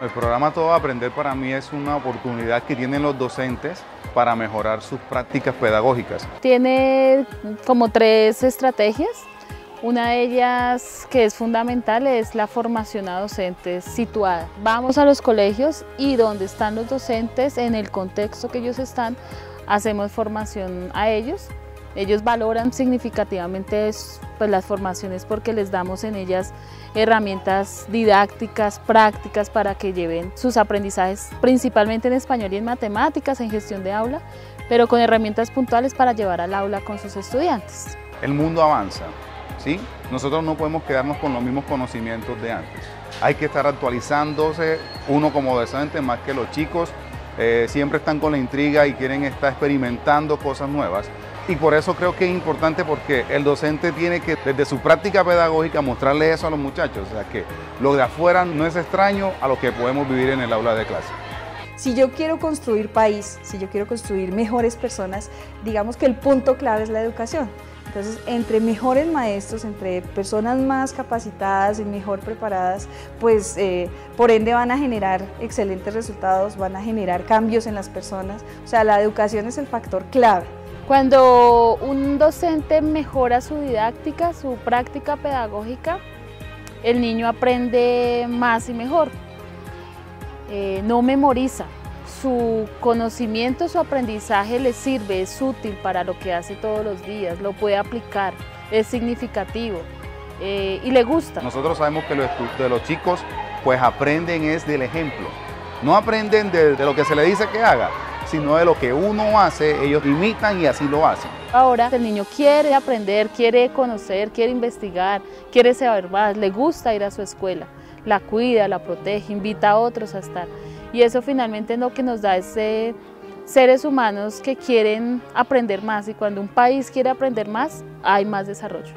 El programa Todo Aprender para mí es una oportunidad que tienen los docentes para mejorar sus prácticas pedagógicas. Tiene como tres estrategias. Una de ellas que es fundamental es la formación a docentes situada. Vamos a los colegios y donde están los docentes, en el contexto que ellos están, hacemos formación a ellos. Ellos valoran significativamente pues, las formaciones porque les damos en ellas herramientas didácticas, prácticas para que lleven sus aprendizajes principalmente en español y en matemáticas, en gestión de aula, pero con herramientas puntuales para llevar al aula con sus estudiantes. El mundo avanza, ¿sí? Nosotros no podemos quedarnos con los mismos conocimientos de antes. Hay que estar actualizándose uno como docente más que los chicos eh, siempre están con la intriga y quieren estar experimentando cosas nuevas. Y por eso creo que es importante porque el docente tiene que desde su práctica pedagógica mostrarle eso a los muchachos. O sea que lo de afuera no es extraño a lo que podemos vivir en el aula de clase. Si yo quiero construir país, si yo quiero construir mejores personas, digamos que el punto clave es la educación. Entonces, entre mejores maestros, entre personas más capacitadas y mejor preparadas, pues eh, por ende van a generar excelentes resultados, van a generar cambios en las personas. O sea, la educación es el factor clave. Cuando un docente mejora su didáctica, su práctica pedagógica, el niño aprende más y mejor. Eh, no memoriza, su conocimiento, su aprendizaje le sirve, es útil para lo que hace todos los días, lo puede aplicar, es significativo eh, y le gusta. Nosotros sabemos que los, de los chicos pues aprenden es del ejemplo, no aprenden de, de lo que se le dice que haga, sino de lo que uno hace, ellos imitan y así lo hacen. Ahora el niño quiere aprender, quiere conocer, quiere investigar, quiere saber más, le gusta ir a su escuela, la cuida, la protege, invita a otros a estar. Y eso finalmente es lo que nos da ese seres humanos que quieren aprender más y cuando un país quiere aprender más, hay más desarrollo.